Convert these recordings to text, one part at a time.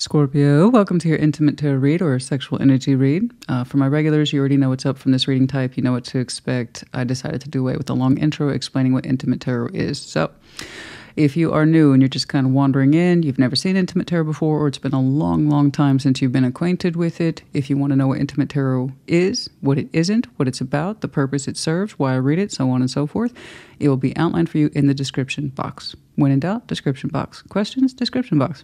Scorpio, welcome to your intimate tarot read or sexual energy read. Uh, for my regulars, you already know what's up from this reading type. You know what to expect. I decided to do away with a long intro explaining what intimate tarot is. So, if you are new and you're just kind of wandering in, you've never seen intimate tarot before, or it's been a long, long time since you've been acquainted with it, if you want to know what intimate tarot is, what it isn't, what it's about, the purpose it serves, why I read it, so on and so forth, it will be outlined for you in the description box. When in doubt, description box. Questions, description box.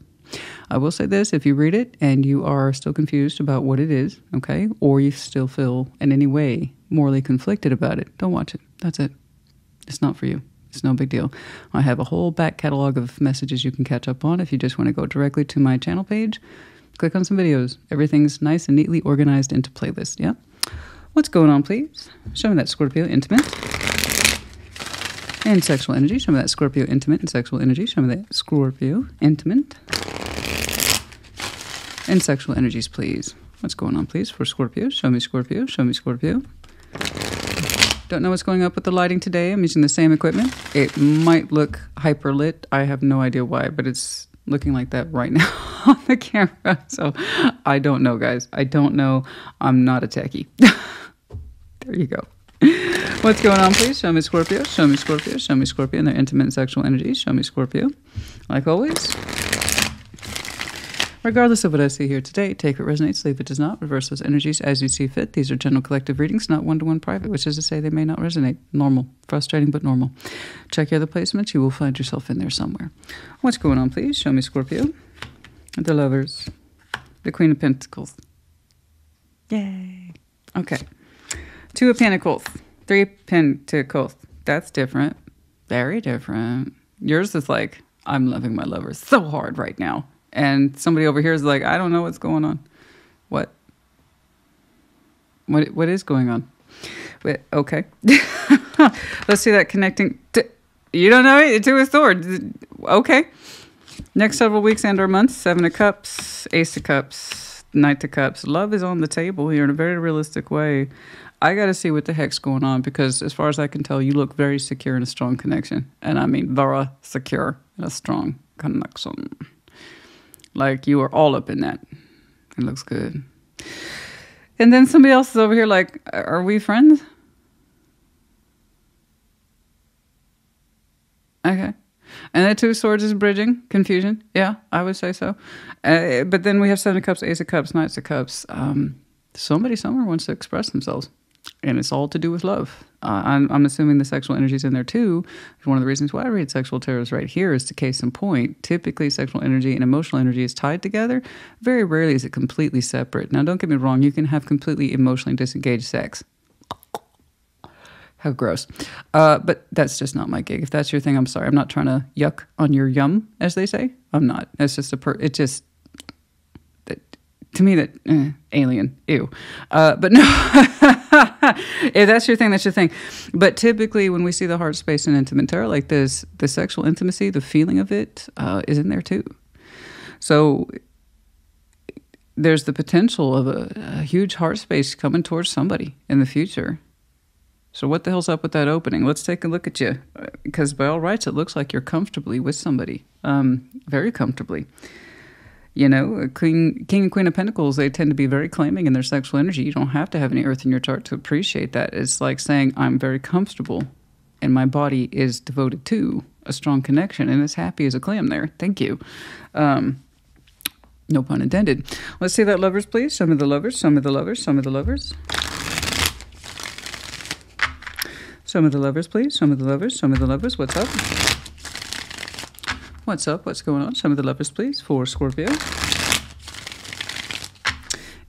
I will say this if you read it and you are still confused about what it is, okay, or you still feel in any way morally conflicted about it, don't watch it. That's it. It's not for you. It's no big deal. I have a whole back catalog of messages you can catch up on if you just want to go directly to my channel page. Click on some videos. Everything's nice and neatly organized into playlists. Yeah? What's going on, please? Show me that Scorpio intimate and sexual energy. Show me that Scorpio intimate and sexual energy. Show me that Scorpio intimate and sexual energies, please. What's going on, please, for Scorpio? Show me Scorpio. Show me Scorpio. Don't know what's going up with the lighting today. I'm using the same equipment. It might look hyper lit. I have no idea why, but it's looking like that right now on the camera. So I don't know, guys. I don't know. I'm not a techie. there you go. What's going on, please? Show me Scorpio. Show me Scorpio. Show me Scorpio and their intimate sexual energies. Show me Scorpio. Like always. Regardless of what I see here today, take what resonates, leave it does not. Reverse those energies as you see fit. These are general collective readings, not one to one private, which is to say they may not resonate. Normal. Frustrating, but normal. Check your other placements. You will find yourself in there somewhere. What's going on, please? Show me Scorpio. The lovers. The Queen of Pentacles. Yay. Okay. Two of Pentacles. Three of Pentacles. That's different. Very different. Yours is like, I'm loving my lovers so hard right now and somebody over here is like, I don't know what's going on. What? What? What is going on? Wait, okay. Let's see that connecting. To, you don't know it to a sword. Okay. Next several weeks and or months: Seven of Cups, Ace of Cups, Knight of Cups. Love is on the table here in a very realistic way. I got to see what the heck's going on because, as far as I can tell, you look very secure in a strong connection, and I mean very secure in a strong connection. Like you are all up in that. It looks good. And then somebody else is over here like, are we friends? Okay. And the two swords is bridging confusion. Yeah, I would say so. Uh, but then we have seven of cups, ace of cups, knights of cups. Um, somebody somewhere wants to express themselves and it's all to do with love. Uh, I'm, I'm, assuming the sexual energy is in there too. One of the reasons why I read sexual tarot right here is to case in point. Typically, sexual energy and emotional energy is tied together. Very rarely is it completely separate. Now, don't get me wrong, you can have completely emotionally disengaged sex. How gross. Uh, but that's just not my gig. If that's your thing, I'm sorry. I'm not trying to yuck on your yum, as they say. I'm not. That's just a per. It just to me that eh, alien. Ew. Uh, but no. If that's your thing that's your thing. But typically when we see the heart space and intimate like this the sexual intimacy the feeling of it uh, is in there too. So there's the potential of a, a huge heart space coming towards somebody in the future. So what the hell's up with that opening? Let's take a look at you because by all rights it looks like you're comfortably with somebody. Um, very comfortably you know, King, King and Queen of Pentacles, they tend to be very claiming in their sexual energy. You don't have to have any earth in your chart to appreciate that. It's like saying, I'm very comfortable and my body is devoted to a strong connection and as happy as a clam there. Thank you. Um, no pun intended. Let's see that lovers, please. Some of the lovers, some of the lovers, some of the lovers. Some of the lovers, please. Some of the lovers, some of the lovers. What's up? What's up? What's going on? Some of the lovers, please, for Scorpio.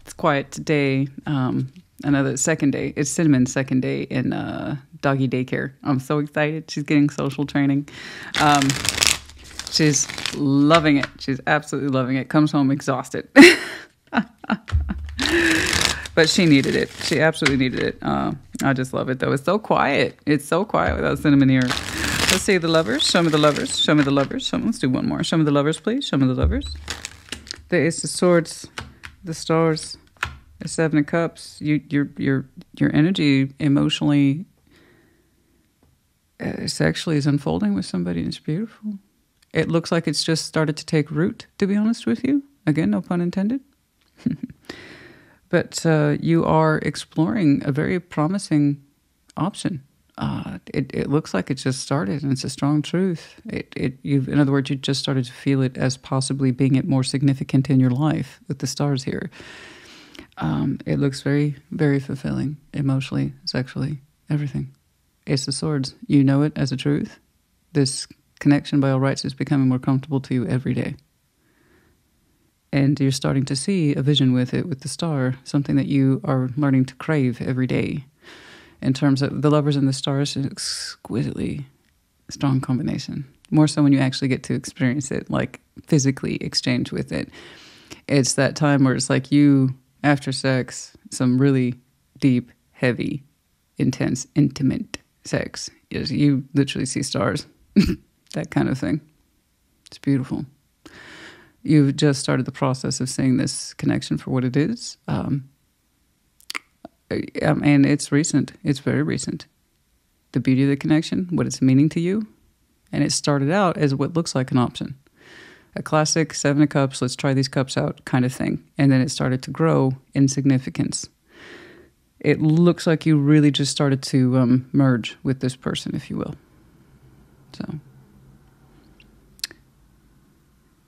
It's quiet today. Um, another second day. It's Cinnamon's second day in uh, doggy daycare. I'm so excited. She's getting social training. Um, she's loving it. She's absolutely loving it. Comes home exhausted. but she needed it. She absolutely needed it. Uh, I just love it, though. It's so quiet. It's so quiet without Cinnamon here. Let's see the lovers. Show me the lovers. Show me the lovers. Show me, let's do one more. Show me the lovers, please. Show me the lovers. The Ace of Swords, the Stars, the Seven of Cups. You, your, your, your energy emotionally, uh, sexually is unfolding with somebody, and it's beautiful. It looks like it's just started to take root. To be honest with you, Again, no pun intended. but uh, you are exploring a very promising option. Uh, it, it looks like it just started and it's a strong truth. It, it, you've, in other words, you just started to feel it as possibly being it more significant in your life with the stars here. Um, it looks very, very fulfilling emotionally, sexually, everything. Ace of Swords. You know it as a truth. This connection by all rights is becoming more comfortable to you every day. And you're starting to see a vision with it, with the star, something that you are learning to crave every day. In terms of the lovers and the stars, an exquisitely strong combination. More so when you actually get to experience it, like physically exchange with it. It's that time where it's like you, after sex, some really deep, heavy, intense, intimate sex. Yes, you literally see stars, that kind of thing. It's beautiful. You've just started the process of seeing this connection for what it is. Um, and it's recent, it's very recent. The beauty of the connection, what it's meaning to you. And it started out as what looks like an option a classic seven of cups, let's try these cups out kind of thing. And then it started to grow in significance it looks like you really just started to um, merge with this person, if you will. So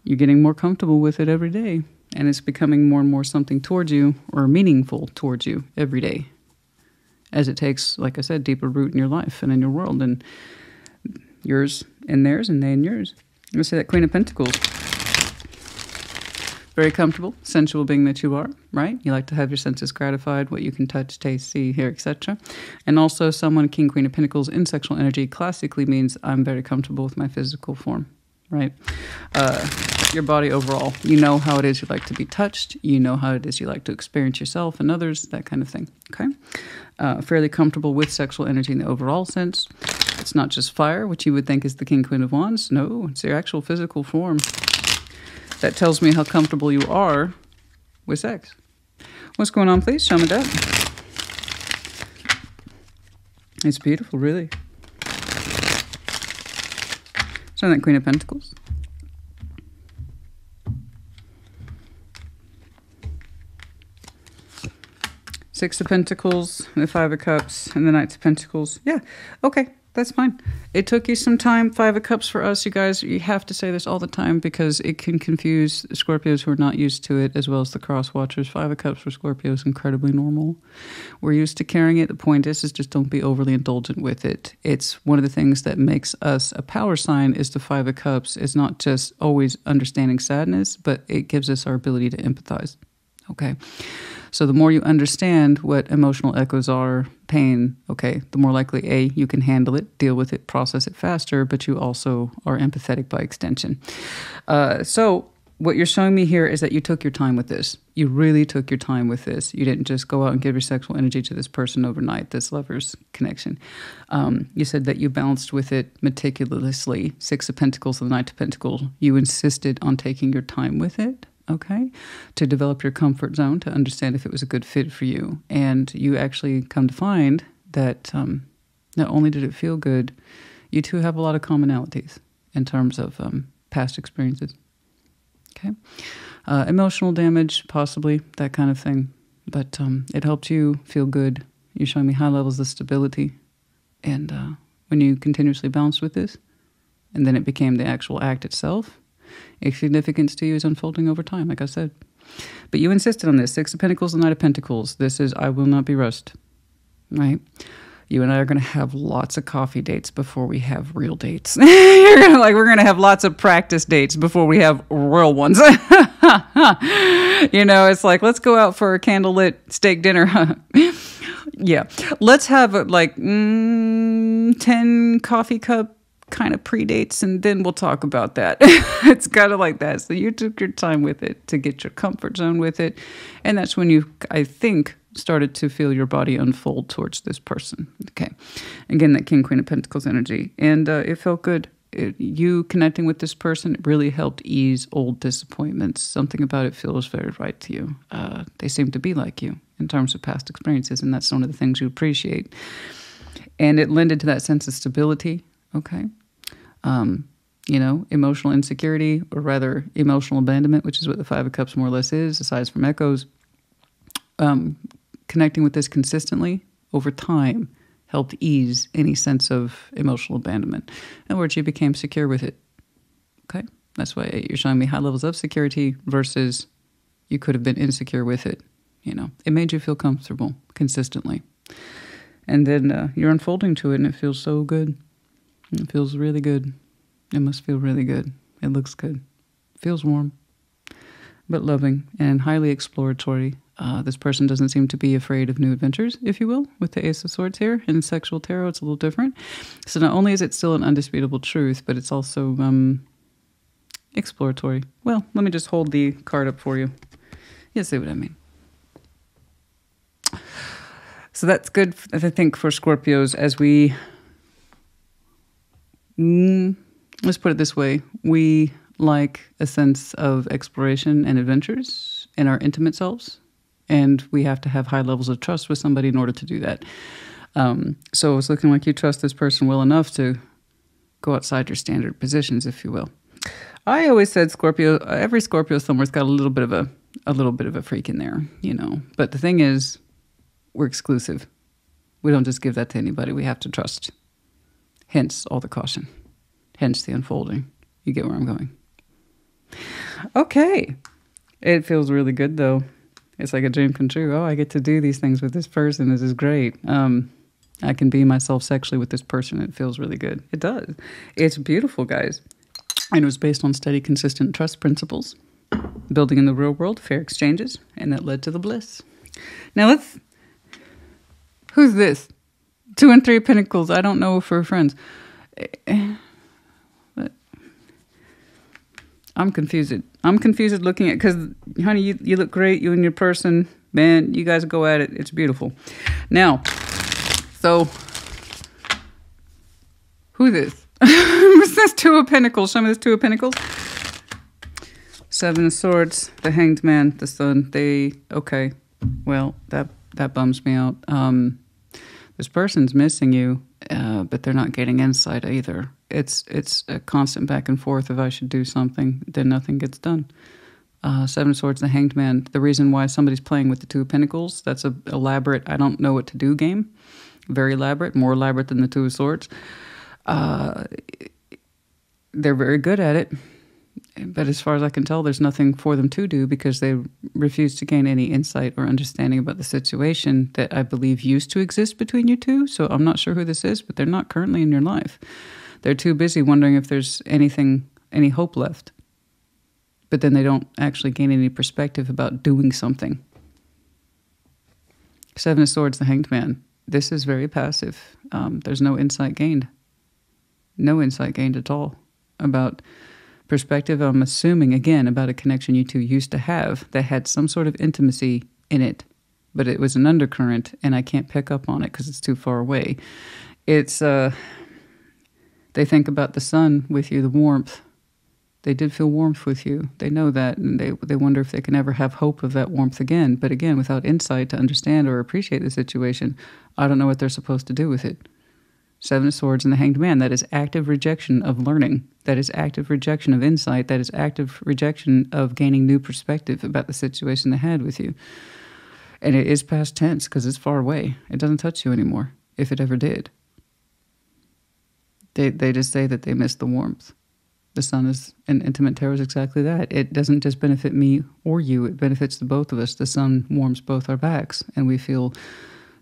you're getting more comfortable with it every day, and it's becoming more and more something towards you or meaningful towards you every day as it takes, like I said, deeper root in your life and in your world, and yours and theirs, and they and yours. I'm say that Queen of Pentacles very comfortable, sensual being that you are, right? You like to have your senses gratified, what you can touch, taste, see, hear, etc. And also, someone, King, Queen of Pentacles, in sexual energy classically means I'm very comfortable with my physical form, right? Uh, your body overall. You know how it is you like to be touched. You know how it is you like to experience yourself and others, that kind of thing, okay? Uh, fairly comfortable with sexual energy in the overall sense. It's not just fire, which you would think is the King, Queen of Wands. No, it's your actual physical form. That tells me how comfortable you are with sex. What's going on, please? Show me that. It's beautiful, really. Show that Queen of Pentacles. Six of Pentacles, the Five of Cups, and the Knights of Pentacles. Yeah, okay that's fine. It took you some time. Five of Cups for us, you guys. You have to say this all the time because it can confuse Scorpios who are not used to it, as well as the cross watchers. Five of Cups for Scorpios incredibly normal. We're used to carrying it. The point is, is just don't be overly indulgent with it. It's one of the things that makes us a power sign. Is the Five of Cups. It's not just always understanding sadness, but it gives us our ability to empathize. Okay. So the more you understand what emotional echoes are, pain, okay, the more likely A, you can handle it, deal with it, process it faster, but you also are empathetic by extension. Uh, so what you're showing me here is that you took your time with this. You really took your time with this. You didn't just go out and give your sexual energy to this person overnight, this lover's connection. Um, you said that you balanced with it meticulously. Six of Pentacles and the Knight of Pentacles. You insisted on taking your time with it okay, to develop your comfort zone, to understand if it was a good fit for you. And you actually come to find that um, not only did it feel good, you two have a lot of commonalities in terms of um, past experiences. Okay. Uh, emotional damage, possibly, that kind of thing. But um, it helped you feel good. You're showing me high levels of stability. And uh, when you continuously bounced with this, and then it became the actual act itself, its significance to you is unfolding over time, like I said. But you insisted on this Six of Pentacles and Knight of Pentacles. This is I will not be rushed, right? You and I are going to have lots of coffee dates before we have real dates. You're gonna like we're going to have lots of practice dates before we have real ones. you know, it's like let's go out for a candlelit steak dinner. yeah, let's have like mm, ten coffee cup kind of predates and then we'll talk about that. it's kind of like that. So you took your time with it to get your comfort zone with it. And that's when you, I think, started to feel your body unfold towards this person. Okay. Again, that King, Queen of Pentacles energy. And uh, it felt good. It, you connecting with this person really helped ease old disappointments. Something about it feels very right to you. Uh, they seem to be like you in terms of past experiences, and that's one of the things you appreciate. And it lended to that sense of stability Okay. Um, you know, emotional insecurity, or rather emotional abandonment, which is what the Five of Cups more or less is, aside from echoes. Um, connecting with this consistently over time helped ease any sense of emotional abandonment. In other words, you became secure with it. Okay? That's why you're showing me high levels of security versus you could have been insecure with it. You know, it made you feel comfortable consistently. And then uh, you're unfolding to it and it feels so good. It feels really good. It must feel really good. It looks good. Feels warm, but loving and highly exploratory. Uh, this person doesn't seem to be afraid of new adventures, if you will, with the Ace of Swords here. In sexual tarot, it's a little different. So not only is it still an undisputable truth, but it's also um, exploratory. Well, let me just hold the card up for you. You see what I mean. So that's good, I think, for Scorpios as we. Mm, let's put it this way. We like a sense of exploration and adventures in our intimate selves and we have to have high levels of trust with somebody in order to do that. Um, so it's looking like you trust this person well enough to go outside your standard positions if you will. I always said scorpio every scorpio somewhere's got a little bit of a a little bit of a freak in there you know. But the thing is we're exclusive. We don't just give that to anybody. We have to trust hence all the caution hence the unfolding you get where i'm going okay it feels really good though it's like a dream come true. Oh, I get to do these things with this person. This is great. Um, I can be myself sexually with this person. It feels really good. It does. It's beautiful, guys. And it was based on steady, consistent trust principles, building in the real world, fair exchanges, and that led to the bliss. Now let's. Who's this? Two and three pentacles. I don't know if we're friends. But I'm confused. I'm confused looking at because, honey, you, you look great. You and your person, man, you guys go at it. It's beautiful. Now, so who this? What's this Two of Pentacles? Show me this Two of Pentacles. Seven of Swords, the Hanged Man, the Sun. They okay. Well, that that bums me out. Um, this person's missing you, uh, but they're not getting insight either it's it's a constant back and forth. If I should do something, then nothing gets done. Uh, Seven Swords, the Hanged Man. The reason why somebody's playing with the Two of Pentacles, that's a elaborate, I don't know what to do game. Very elaborate, more elaborate than the Two of Swords. Uh, they're very good at it, but as far as I can tell, there's nothing for them to do because they refuse to gain any insight or understanding about the situation that I believe used to exist between you two. So I'm not sure who this is, but they're not currently in your life. They're too busy wondering if there's anything, any hope left. But then they don't actually gain any perspective about doing something. Seven of Swords, the Hanged Man. This is very passive. Um, there's no insight gained. No insight gained at all about perspective. I'm assuming, again, about a connection you two used to have that had some sort of intimacy in it, but it was an undercurrent and I can't pick up on it because it's too far away. It's, uh, they think about the sun with you, the warmth. They did feel warmth with you. They know that, and they they wonder if they can ever have hope of that warmth again. But again, without insight to understand or appreciate the situation, I don't know what they're supposed to do with it. Seven of Swords and the Hanged Man. That is active rejection of learning. That is active rejection of insight. That is active rejection of gaining new perspective about the situation they had with you. And it is past tense because it's far away. It doesn't touch you anymore, if it ever did. They they just say that they miss the warmth. The sun is an intimate tarot is exactly that. It doesn't just benefit me or you; it benefits the both of us. The sun warms both our backs, and we feel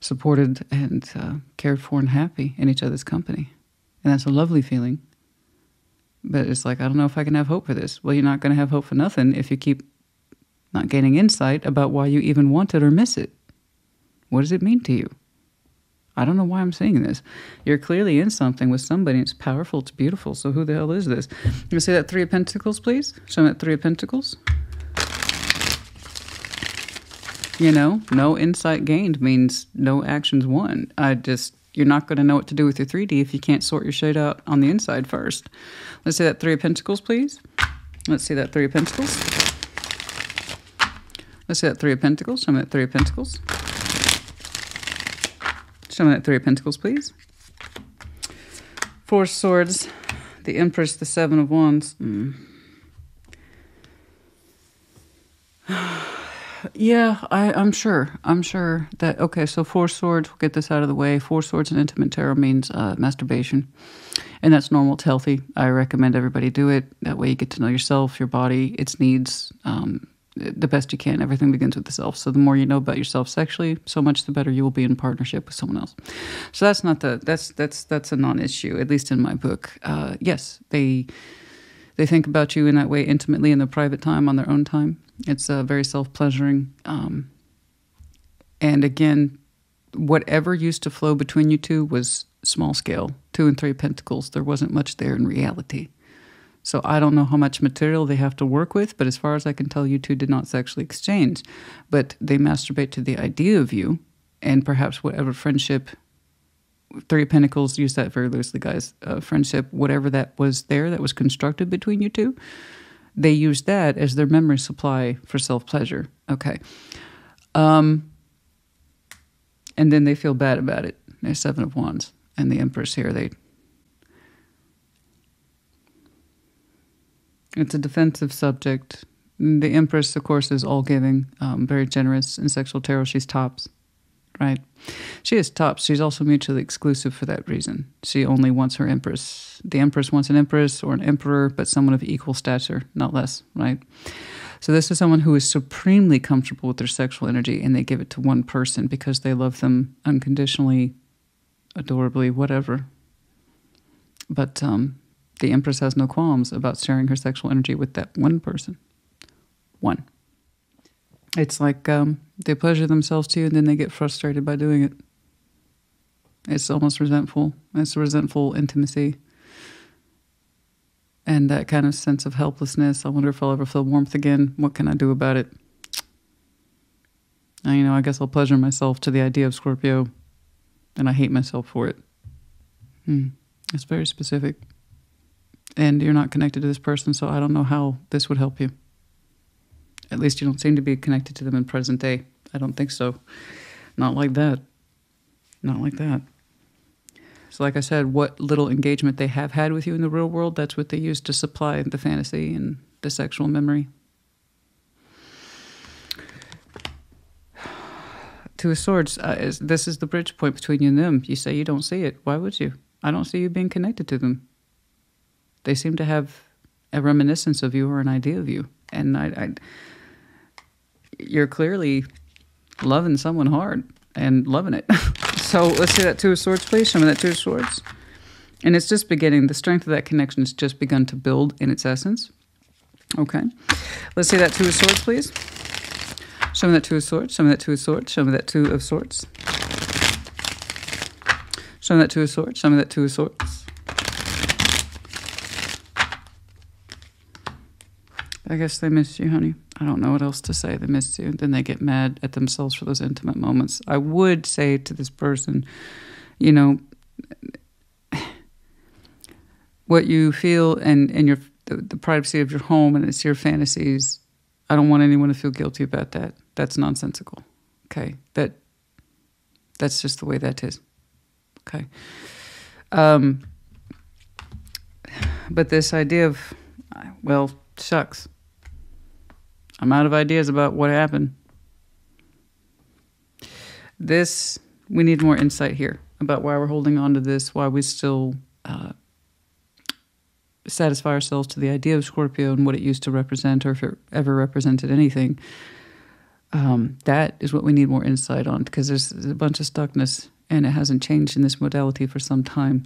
supported and uh, cared for and happy in each other's company, and that's a lovely feeling. But it's like I don't know if I can have hope for this. Well, you're not going to have hope for nothing if you keep not gaining insight about why you even want it or miss it. What does it mean to you? I don't know why I'm saying this. You're clearly in something with somebody. It's powerful. It's beautiful. So who the hell is this? You see that Three of Pentacles, please? Show me that Three of Pentacles. You know, no insight gained means no actions won. I just, you're not going to know what to do with your 3D if you can't sort your shit out on the inside first. Let's see that Three of Pentacles, please. Let's see that Three of Pentacles. Let's see that Three of Pentacles. Show me that Three of Pentacles. Show me that Three of Pentacles, please. Four Swords, the Empress, the Seven of Wands. Mm. Yeah, I, I'm sure. I'm sure that, okay, so Four Swords, we'll get this out of the way. Four Swords in Intimate Tarot means uh, masturbation. And that's normal, it's healthy. I recommend everybody do it. That way you get to know yourself, your body, its needs. Um, the best you can. Everything begins with the self. So the more you know about yourself sexually, so much the better you will be in partnership with someone else. So that's not the that's that's that's a non-issue, at least in my book. Uh, yes, they they think about you in that way intimately in their private time on their own time. It's uh, very self-pleasuring, um, and again, whatever used to flow between you two was small scale, two and three pentacles. There wasn't much there in reality. So I don't know how much material they have to work with, but as far as I can tell, you two did not sexually exchange. But they masturbate to the idea of you and perhaps whatever friendship, Three of Pentacles, use that very loosely, guys, uh, friendship, whatever that was there that was constructed between you two, they use that as their memory supply for self pleasure. Okay. Um, and then they feel bad about it. There's Seven of Wands. And the Empress here, they It's a defensive subject. The Empress, of course, is all giving, um, very generous in sexual tarot. She's tops, right? She is tops. She's also mutually exclusive for that reason. She only wants her Empress. The Empress wants an Empress or an Emperor, but someone of equal stature, not less, right? So this is someone who is supremely comfortable with their sexual energy and they give it to one person because they love them unconditionally, adorably, whatever. But um, the Empress has no qualms about sharing her sexual energy with that one person. One. It's like um, they pleasure themselves to you and then they get frustrated by doing it. It's almost resentful. It's a resentful intimacy. And that kind of sense of helplessness. I wonder if I'll ever feel warmth again. What can I do about it? I, you know, I guess I'll pleasure myself to the idea of Scorpio, and I hate myself for it. Hmm. It's very specific and you're not connected to this person, so I don't know how this would help you. At least you don't seem to be connected to them in present day. I don't think so. Not like that. Not like that. Like I said, what little engagement they have had with you in the real world, that's what they use to supply the fantasy and the sexual memory. Two of Swords, uh, is, this is the bridge point between you and them. You say you don't see it. Why would you? I don't see you being connected to them they seem to have a reminiscence of you or an idea of you. And I, I you're clearly loving someone hard and loving it. so let's see that Two of Swords, please. Show me that Two of Swords. And it's just beginning. The strength of that connection has just begun to build in its essence. Okay. Let's see that Two of Swords, please. Show me that Two of Swords. Show me that Two of Swords. Show me that Two of Swords. Show me that Two of Swords. Show me that Two of Swords. I guess they missed you, honey. I don't know what else to say. They missed you. Then they get mad at themselves for those intimate moments. I would say to this person, you know, what you feel and, and your the, the privacy of your home and it's your fantasies. I don't want anyone to feel guilty about that. That's nonsensical. Okay. That that's just the way that is. Okay. Um, but this idea of, well, shucks. I'm out of ideas about what happened. This, we need more insight here about why we're holding on to this, why we still uh, satisfy ourselves to the idea of Scorpio and what it used to represent, or if it ever represented anything. Um, that is what we need more insight on because there's a bunch of stuckness and it hasn't changed in this modality for some time.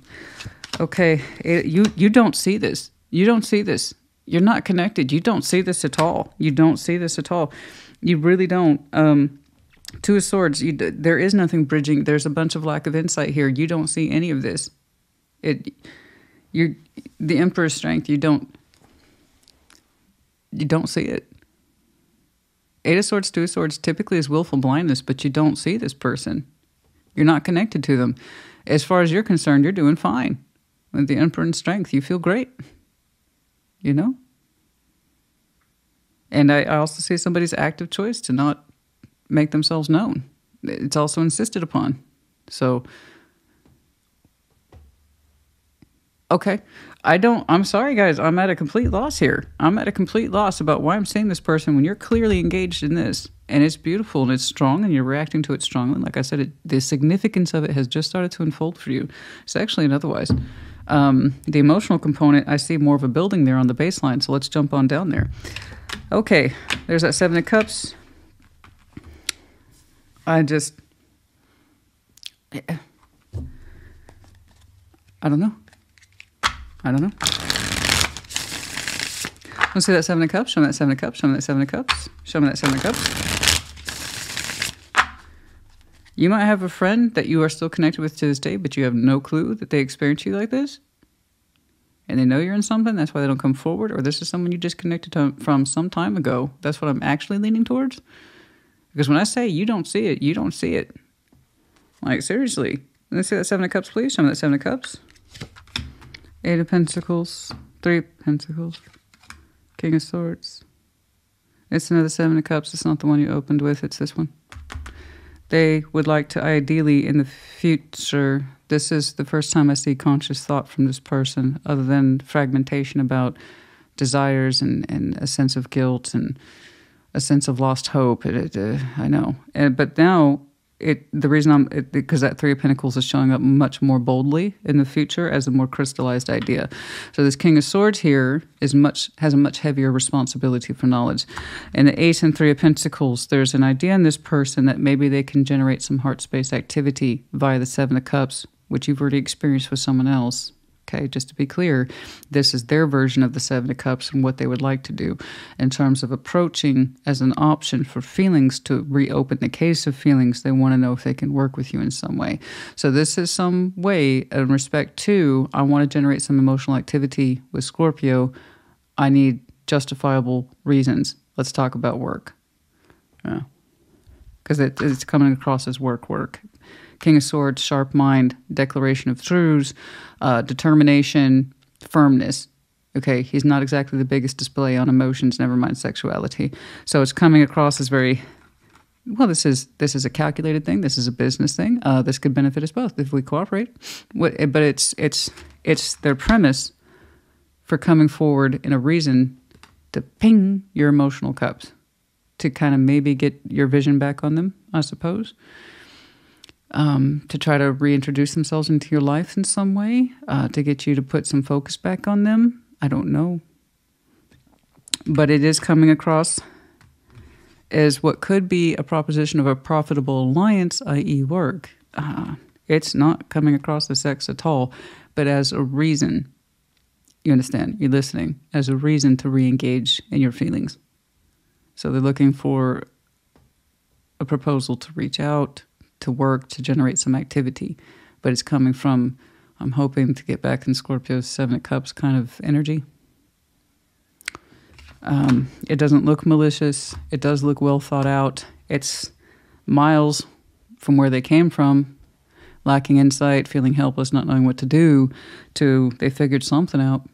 Okay, it, you you don't see this. You don't see this. You're not connected. You don't see this at all. You don't see this at all. You really don't. Um, two of Swords. You, there is nothing bridging. There's a bunch of lack of insight here. You don't see any of this. It. You're the Emperor's strength. You don't. You don't see it. Eight of Swords, Two of Swords typically is willful blindness, but you don't see this person. You're not connected to them. As far as you're concerned, you're doing fine. With the Emperor's strength, you feel great you know? And I, I also see somebody's active choice to not make themselves known. It's also insisted upon. So Okay. I don't, I'm sorry, guys. I'm at a complete loss here. I'm at a complete loss about why I'm seeing this person when you're clearly engaged in this and it's beautiful and it's strong and you're reacting to it strongly. Like I said, it, the significance of it has just started to unfold for you. It's actually and otherwise. Um, the emotional component, I see more of a building there on the baseline. So let's jump on down there. Okay. There's that Seven of Cups. I just. I don't know. I don't know. Let's see that Seven of Cups. Show me that Seven of Cups. Show me that Seven of Cups. Show me that Seven of Cups. You might have a friend that you are still connected with to this day, but you have no clue that they experience you like this. And they know you're in something. That's why they don't come forward. Or this is someone you disconnected to, from some time ago. That's what I'm actually leaning towards. Because when I say you don't see it, you don't see it. Like, seriously. Let's see that Seven of Cups, please. Show me that Seven of Cups. Eight of Pentacles, Three of Pentacles, King of Swords. It's another Seven of Cups. It's not the one you opened with, it's this one. They would like to ideally in the future, this is the first time I see conscious thought from this person, other than fragmentation about desires and, and a sense of guilt and a sense of lost hope. It, it, uh, I know. And, but now it the reason I'm because that three of pentacles is showing up much more boldly in the future as a more crystallized idea. So this king of swords here is much has a much heavier responsibility for knowledge. And the ace and three of pentacles, there's an idea in this person that maybe they can generate some heart space activity via the seven of cups, which you've already experienced with someone else. Okay, just to be clear, this is their version of the Seven of Cups and what they would like to do in terms of approaching as an option for feelings to reopen the case of feelings. They want to know if they can work with you in some way. So, this is some way in respect to I want to generate some emotional activity with Scorpio. I need justifiable reasons. Let's talk about work. Yeah. Because it, it's coming across as work, work. King of Swords, sharp mind, declaration of truths, uh, determination, firmness. Okay, he's not exactly the biggest display on emotions, never mind sexuality. So it's coming across as very well. This is this is a calculated thing. This is a business thing. Uh, this could benefit us both if we cooperate. But it's it's it's their premise for coming forward in a reason to ping your emotional cups to kind of maybe get your vision back on them. I suppose um, to try to reintroduce themselves into your life in some way, uh, to get you to put some focus back on them. I don't know. But it is coming across as what could be a proposition of a profitable alliance, i.e., work. Uh, it's not coming across as sex at all, but as a reason. You understand? You're listening as a reason to re engage in your feelings. So they're looking for a proposal to reach out, to work to generate some activity, but it's coming from I'm hoping to get back in Scorpio's Seven of Cups kind of energy. Um, it doesn't look malicious. It does look well thought out. It's miles from where they came from, lacking insight, feeling helpless, not knowing what to do, to they figured something out.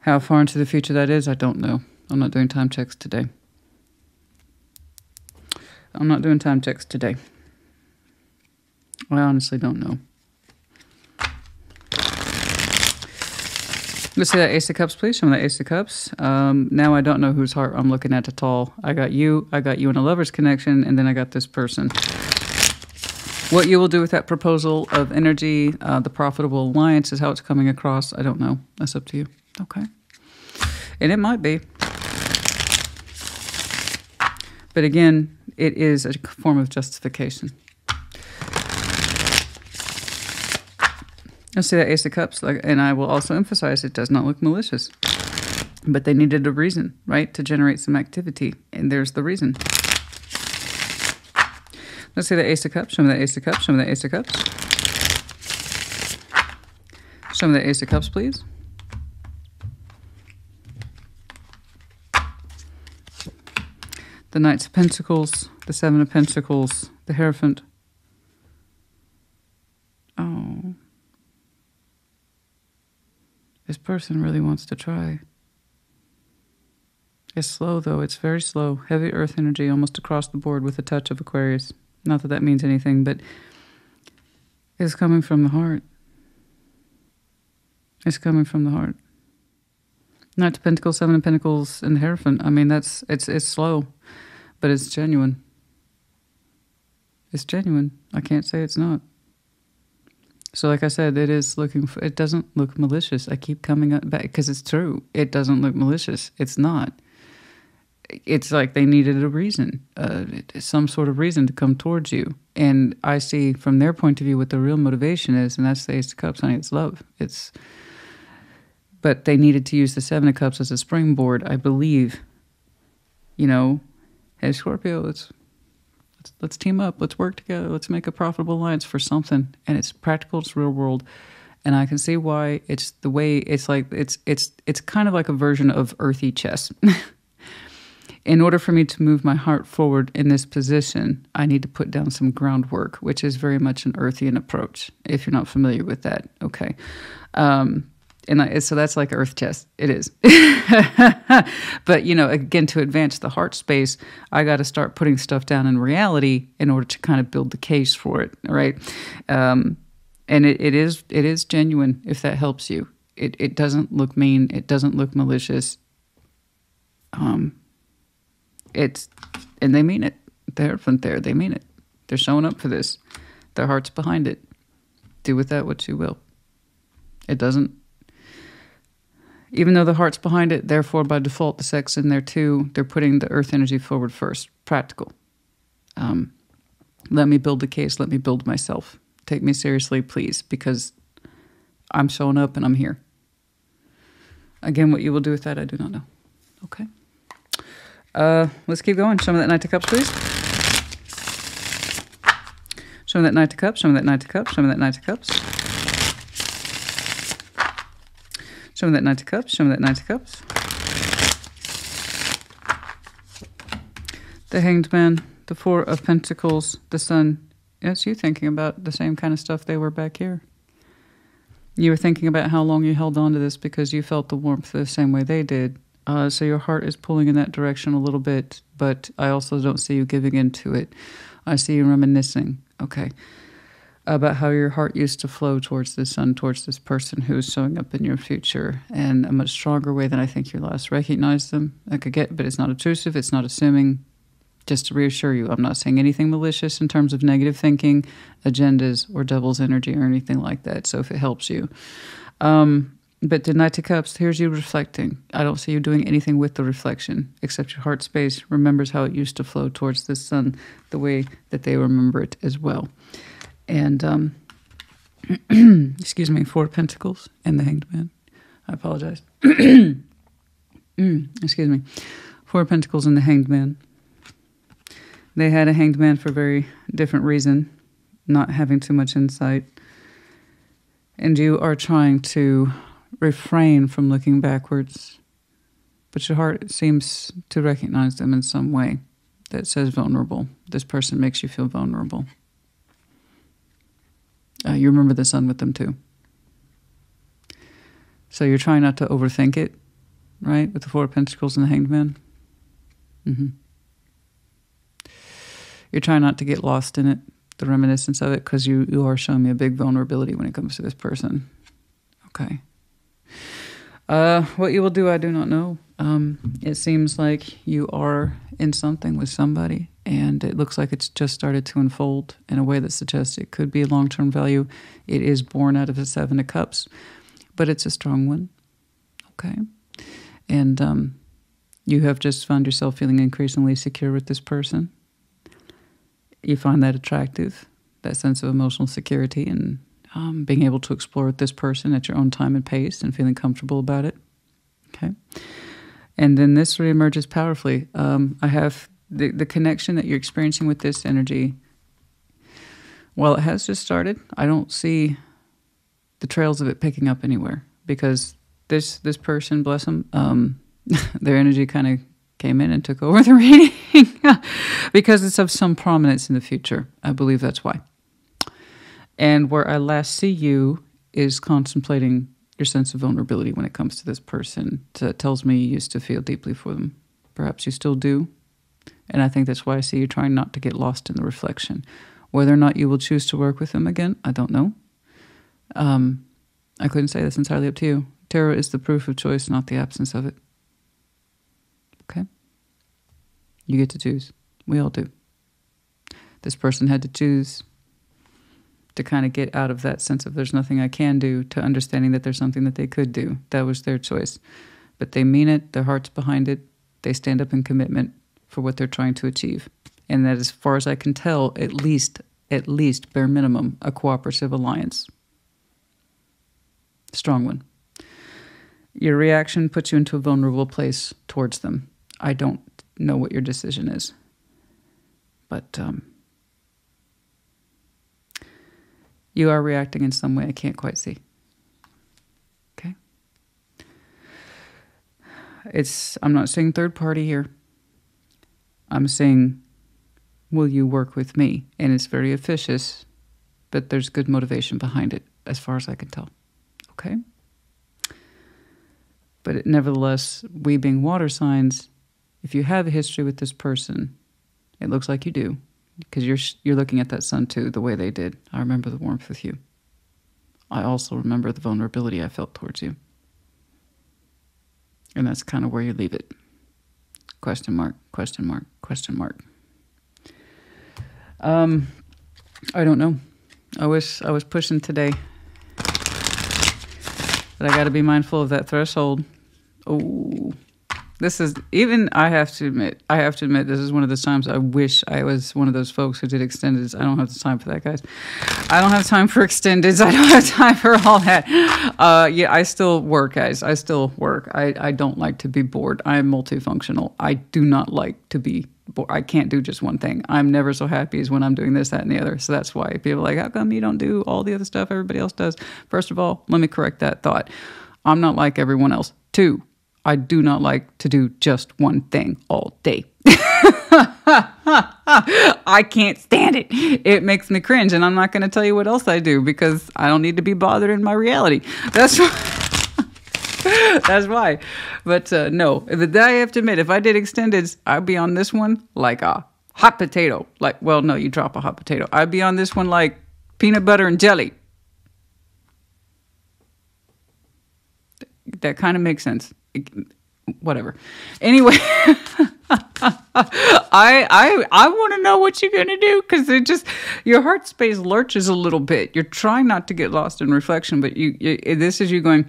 How far into the future that is, I don't know. I'm not doing time checks today. I'm not doing time checks today. I honestly don't know. Let's see that Ace of Cups, please. Me that Ace of Cups. Um, now I don't know whose heart I'm looking at at all. I got you, I got you in a lover's connection, and then I got this person. What you will do with that proposal of energy, uh, the profitable alliance, is how it's coming across. I don't know. That's up to you. Okay. And it might be. But again, it is a form of justification. I see that Ace of Cups, like, and I will also emphasize it does not look malicious. But they needed a reason, right, to generate some activity, and there's the reason. Let's see the Ace of Cups. Show me the Ace of Cups. Show me the Ace of Cups. Show me the Ace of Cups, please. The Knights of Pentacles, the Seven of Pentacles, the Hierophant. Oh. This person really wants to try. It's slow, though. It's very slow. Heavy earth energy almost across the board with a touch of Aquarius. Not that that means anything, but it's coming from the heart. It's coming from the heart. Knight of Pentacles, Seven of Pentacles, and Hierophant. I mean, that's it's it's slow, but it's genuine. It's genuine. I can't say it's not. So, like I said, it is looking. For, it doesn't look malicious. I keep coming up back because it's true. It doesn't look malicious. It's not. It's like they needed a reason, uh, some sort of reason to come towards you. And I see from their point of view what the real motivation is, and that's the Ace of Cups, honey. It's love. It's but they needed to use the Seven of Cups as a springboard, I believe. You know, hey Scorpio, let's let's let's team up, let's work together, let's make a profitable alliance for something, and it's practical, it's real world, and I can see why it's the way it's like it's it's it's kind of like a version of earthy chess. in order for me to move my heart forward in this position, I need to put down some groundwork, which is very much an earthian approach. If you're not familiar with that, okay. Um, and so that's like earth test. It is. But you know again to advance the heart space i got to start putting stuff down in reality in order to kind of build the case for it right? Um, and it, it is it is genuine if that helps you. It, it doesn't look mean it doesn't look malicious. Um it's and they mean it. They're from there. They mean it. They're showing up for this. Their heart's behind it. Do with that what you will. It doesn't even though the heart's behind it, therefore, by default, the sex in there too, they're putting the earth energy forward first. Practical. Um, let me build the case. Let me build myself. Take me seriously, please, because I'm showing up and I'm here. Again, what you will do with that, I do not know. Okay. Uh, let's keep going. Show me that Knight of Cups, please. Show me that Knight of Cups. Show me that Knight of Cups. Show me that Knight of Cups. Show me that Knight of Cups. Show me that Knight of Cups. The Hanged Man, the Four of Pentacles, the Sun. Yes, you thinking about the same kind of stuff they were back here. You were thinking about how long you held on to this because you felt the warmth the same way they did. Uh, so your heart is pulling in that direction a little bit, but I also don't see you giving into it. I see you reminiscing. Okay about how your heart used to flow towards the sun, towards this person who is showing up in your future in a much stronger way than I think you last recognized them. I could get, but it's not obtrusive, it's not assuming. Just to reassure you, I'm not saying anything malicious in terms of negative thinking, agendas, or devil's energy or anything like that. So if it helps you. Um, but the Knight of Cups, here's you reflecting. I don't see you doing anything with the reflection, except your heart space remembers how it used to flow towards the sun, the way that they remember it as well and um, excuse me, Four Pentacles and the Hanged Man. I apologize. mm, excuse me, Four Pentacles and the Hanged Man. They had a Hanged Man for a very different reason, not having too much insight. And you are trying to refrain from looking backwards, but your heart seems to recognize them in some way that says vulnerable. This person makes you feel vulnerable. Uh, you remember the sun with them too. So you're trying not to overthink it, right? With the Four of Pentacles and the Hanged Man. Mm-hmm. You're trying not to get lost in it, the reminiscence of it, because you, you are showing me a big vulnerability when it comes to this person. Okay. Uh, what you will do, I do not know. Um, it seems like you are in something with somebody, and it looks like it's just started to unfold in a way that suggests it could be a long term value. It is born out of the Seven of Cups, but it's a strong one. Okay. And um, you have just found yourself feeling increasingly secure with this person. You find that attractive, that sense of emotional security, and um, being able to explore with this person at your own time and pace and feeling comfortable about it. Okay. And then this reemerges powerfully. Um, I have the, the connection that you're experiencing with this energy. Well, it has just started. I don't see the trails of it picking up anywhere because this this person, bless them, um, their energy kind of came in and took over the reading because it's of some prominence in the future. I believe that's why. And where I last see you is contemplating your sense of vulnerability when it comes to this person. That tells me you used to feel deeply for them. Perhaps you still do. And I think that's why I see you trying not to get lost in the reflection. Whether or not you will choose to work with them again, I don't know. Um, I couldn't say that's entirely up to you. Tarot is the proof of choice, not the absence of it. Okay? You get to choose. We all do. This person had to choose to kind of get out of that sense of there's nothing I can do to understanding that there's something that they could do. That was their choice. But they mean it, their heart's behind it, they stand up in commitment for what they're trying to achieve. And that, as far as I can tell, at least, at least, bare minimum, a cooperative alliance. Strong one. Your reaction puts you into a vulnerable place towards them. I don't know what your decision is. But um, you are reacting in some way I can't quite see. Okay? It's I'm not saying third party here. I'm saying will you work with me? And it's very officious, but there's good motivation behind it as far as I can tell. Okay? But it, nevertheless, we being water signs, if you have a history with this person, it looks like you do, because you're you're looking at that sun too, the way they did. I remember the warmth with you. I also remember the vulnerability I felt towards you, and that's kind of where you leave it. Question mark? Question mark? Question mark? Um, I don't know. I wish I was pushing today, but I got to be mindful of that threshold. Oh, this is even. I have to admit. I have to admit. This is one of those times I wish I was one of those folks who did extendeds. I don't have the time for that, guys. I don't have time for extendeds. I don't have time for all that. Uh, yeah, I still work, guys. I still work. I I don't like to be bored. I am multifunctional. I do not like to be bored. I can't do just one thing. I'm never so happy as when I'm doing this, that, and the other. So that's why people are like, how come you don't do all the other stuff everybody else does? First of all, let me correct that thought. I'm not like everyone else. Two, I do not like to do just one thing all day. I can't stand it. It makes me cringe, and I'm not going to tell you what else I do because I don't need to be bothered in my reality. That's why. That's why. But uh, no, I have to admit, if I did extendeds, I'd be on this one like a hot potato. Like, well, no, you drop a hot potato. I'd be on this one like peanut butter and jelly. That kind of makes sense. Whatever. Anyway, I I I want to know what you're gonna do because it just your heart space lurches a little bit. You're trying not to get lost in reflection, but you, you this is you going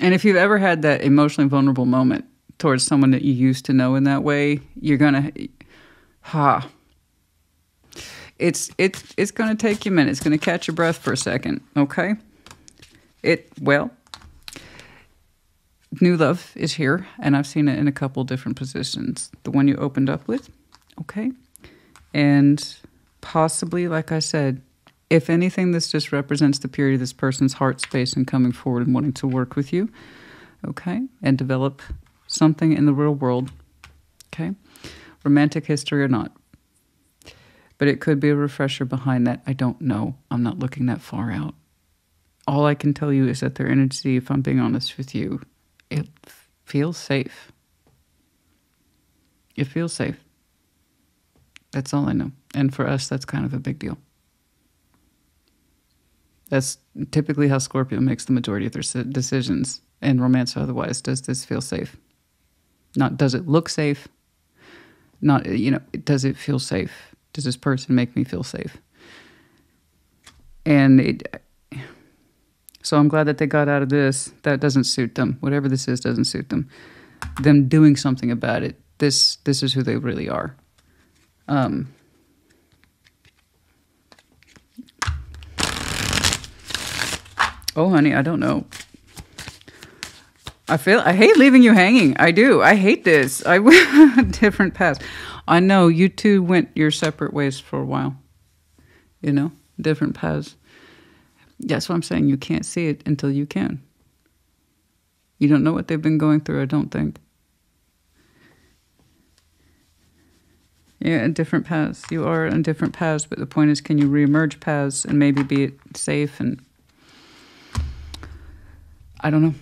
And if you've ever had that emotionally vulnerable moment towards someone that you used to know in that way, you're gonna, ha. It's it's it's gonna take you a minute. It's gonna catch your breath for a second. Okay. It well. New love is here, and I've seen it in a couple different positions. The one you opened up with, okay, and possibly, like I said, if anything, this just represents the purity of this person's heart space and coming forward and wanting to work with you, okay, and develop something in the real world, okay, romantic history or not. But it could be a refresher behind that. I don't know. I'm not looking that far out. All I can tell you is that their energy, if I'm being honest with you, it feels safe. It feels safe. That's all I know. And for us, that's kind of a big deal. That's typically how Scorpio makes the majority of their decisions, and romance or otherwise. Does this feel safe? Not does it look safe? Not, you know, does it feel safe? Does this person make me feel safe? And it, so I'm glad that they got out of this. That doesn't suit them. Whatever this is doesn't suit them. Them doing something about it. This this is who they really are. Um, Oh, honey, I don't know. I feel I hate leaving you hanging. I do. I hate this. I different paths. I know you two went your separate ways for a while. You know, different paths. That's what I'm saying. You can't see it until you can. You don't know what they've been going through. I don't think. Yeah, different paths. You are on different paths, but the point is, can you reemerge paths and maybe be safe and I don't know.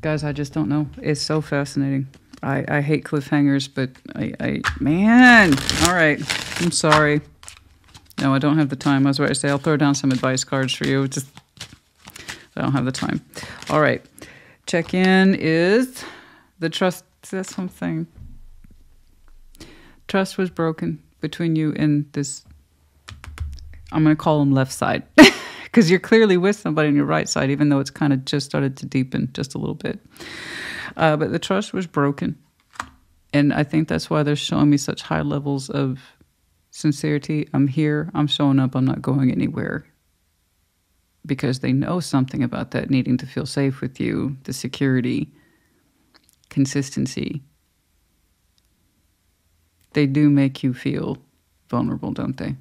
Guys, I just don't know. It's so fascinating. I, I hate cliffhangers, but I, I, man, all right. I'm sorry. No, I don't have the time. I was about to say I'll throw down some advice cards for you. Just I don't have the time. All right. Check in is the trust. That's something. Trust was broken between you and this. I'm going to call him left side because you're clearly with somebody on your right side, even though it's kind of just started to deepen just a little bit. Uh, but the trust was broken. And I think that's why they're showing me such high levels of sincerity. I'm here, I'm showing up, I'm not going anywhere. Because they know something about that needing to feel safe with you, the security, consistency. They do make you feel vulnerable, don't they?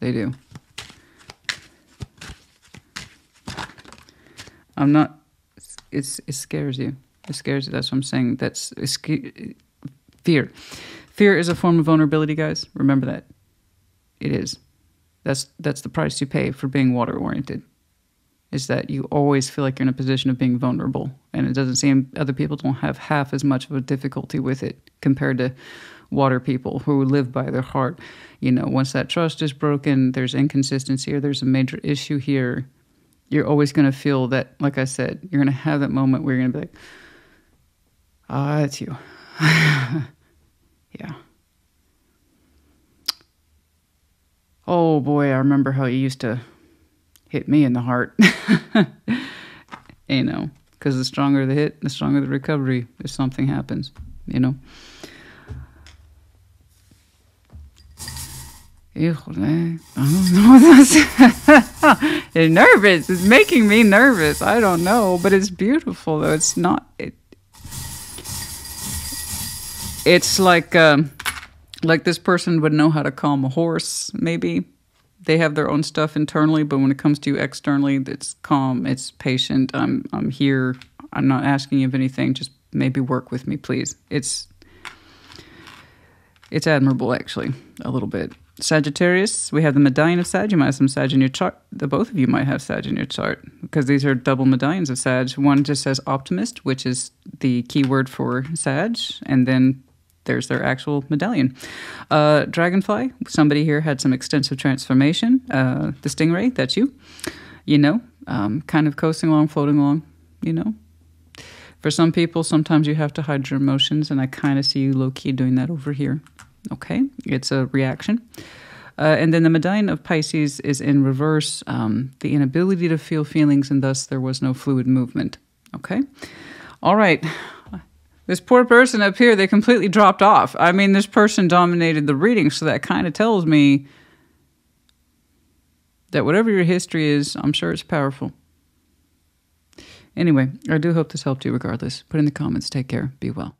They do. I'm not. It's it scares you. It scares you. That's what I'm saying. That's fear. Fear is a form of vulnerability, guys. Remember that. It is. That's that's the price you pay for being water oriented. Is that you always feel like you're in a position of being vulnerable, and it doesn't seem other people don't have half as much of a difficulty with it compared to water people who live by their heart. You know, once that trust is broken, there's inconsistency or there's a major issue here you're always going to feel that, like I said, you're going to have that moment where you're going to be like, ah, it's you. yeah. Oh boy, I remember how you used to hit me in the heart. you know, because the stronger the hit, the stronger the recovery if something happens, you know. Híjole, it's nervous. It's making me nervous. I don't know, but it's beautiful though. It's not. It. It's like um, like this person would know how to calm a horse. Maybe they have their own stuff internally, but when it comes to you externally, it's calm. It's patient. I'm I'm here. I'm not asking you of anything. Just maybe work with me, please. It's it's admirable, actually, a little bit. Sagittarius, we have the medallion of Sag. You might have some Sag in your chart. The both of you might have Sag in your chart because these are double medallions of Sag. One just says optimist, which is the key word for Sag, and then there's their actual medallion. Uh, dragonfly, somebody here had some extensive transformation. Uh, the stingray, that's you. You know, um, kind of coasting along, floating along, you know. For some people, sometimes you have to hide your emotions, and I kind of see you low key doing that over here. Okay, it's a reaction. Uh, and then the medallion of Pisces is in reverse, um, the inability to feel feelings, and thus there was no fluid movement. Okay, all right. This poor person up here, they completely dropped off. I mean, this person dominated the reading, so that kind of tells me that whatever your history is, I'm sure it's powerful. Anyway, I do hope this helped you regardless. Put in the comments. Take care. Be well.